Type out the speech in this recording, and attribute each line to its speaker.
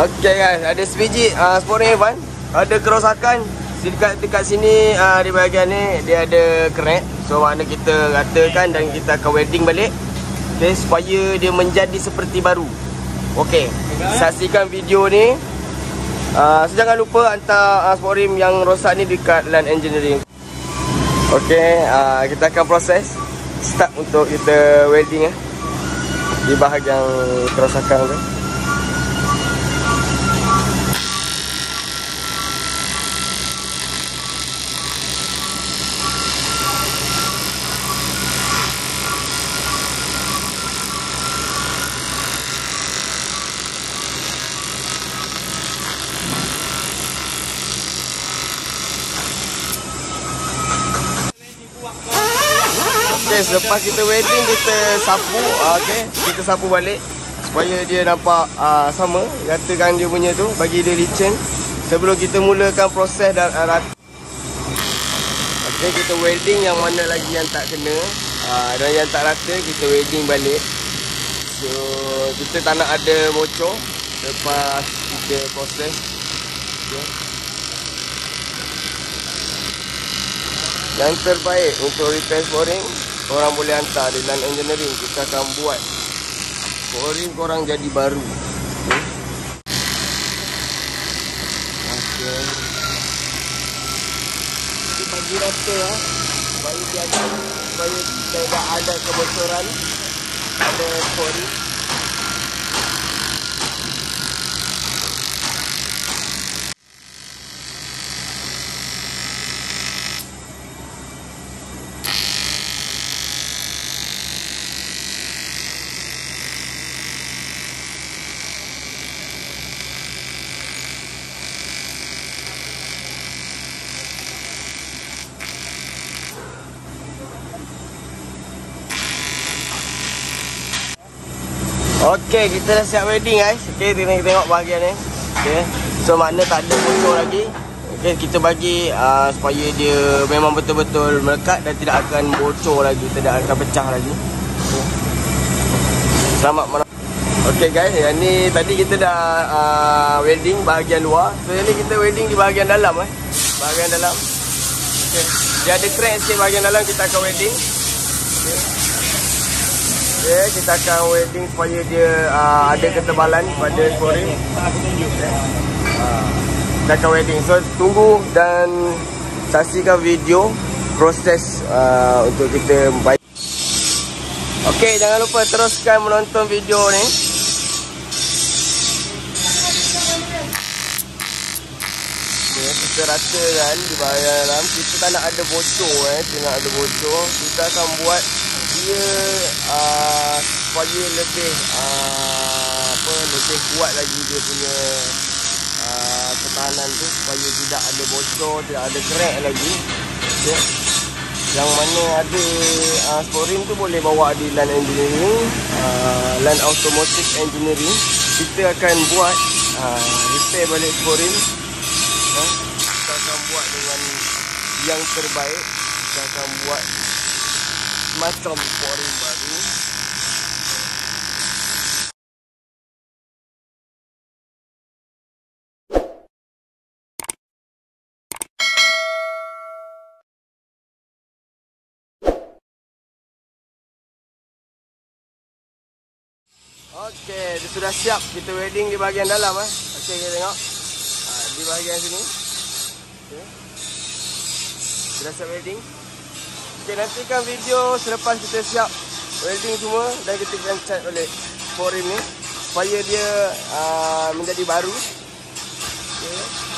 Speaker 1: Okay guys, ada sebiji uh, sporing Evan Ada kerosakan. Dekat, dekat sini uh, di bahagian ni Dia ada crack So mana kita ratakan dan kita akan welding balik. Okay, Supaya dia menjadi seperti baru. Okay, saksikan video ni. Uh, Jangan lupa hantar uh, sporing yang rosak ni dekat Land Engineering. Okay, uh, kita akan proses. Start untuk kita welding eh, Di bahagian kerosakan tu Okay, selepas kita wedding kita sapu uh, Okay, kita sapu balik Supaya dia nampak uh, sama Ratakan dia punya tu, bagi dia licin. Sebelum kita mulakan proses dan uh, rat Okay, kita welding yang mana lagi yang tak kena uh, Dan yang tak rata, kita welding balik. So, kita tak nak ada bocor Lepas kita proses. Okay. Yang terbaik untuk repair flooring Korang boleh hantar di Land Engineering Kita akan buat. Flooring korang jadi baru. Okay, okay. Bagi rata lah Supaya dia ada Supaya tidak ada kebocoran. Ada flooring Okey, kita dah siap wedding guys. Okey, kita tengok bahagian ni. Okey. So makna tak ada bocor lagi. Okey, kita bagi uh, supaya dia memang betul-betul melekat dan tidak akan bocor lagi, tidak akan pecah lagi. Okay. Selamat malam. Okey guys, yang ni tadi kita dah uh, welding bahagian luar. So yang ni kita welding di bahagian dalam eh. Bahagian dalam. Okey. Dia ada crack sikit bahagian dalam kita akan welding. Okey. Okay, kita akan welding supaya dia uh, ada ketebalan pada. Okay. Uh, kita akan welding. So tunggu dan saksikan video proses uh, untuk kita baik. Okay, jangan lupa teruskan menonton video ni. Kita ratakan di bahagian dalam. Kita tak nak ada bocor eh. Kita nak ada bocor. Kita akan buat dia uh, supaya lebih uh, apa lebih kuat lagi dia punya uh, ketahanan tu supaya tidak ada bocor, tidak ada crack lagi. Okay. Yang mana ada uh, sporing tu boleh bawa di Land Engineering, uh, Land Automotive Engineering. Kita akan buat uh, repair balik sporing. Uh, kita akan buat dengan yang terbaik. Kita akan buat macam pouring baru Okey, dia sudah siap kita wedding di bahagian dalam eh. Okey, kita tengok. Ha, di bahagian sini. Okey. Sudah siap wedding. Okay, nantikan video selepas kita siap welding semua dan kita akan cat balik forum ni supaya dia uh, menjadi baru. Okay.